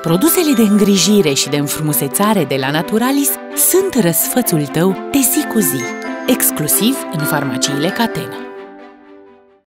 Produsele de îngrijire și de înfrumusețare de la Naturalis sunt răsfățul tău de zi cu zi, exclusiv în farmaciile Catena.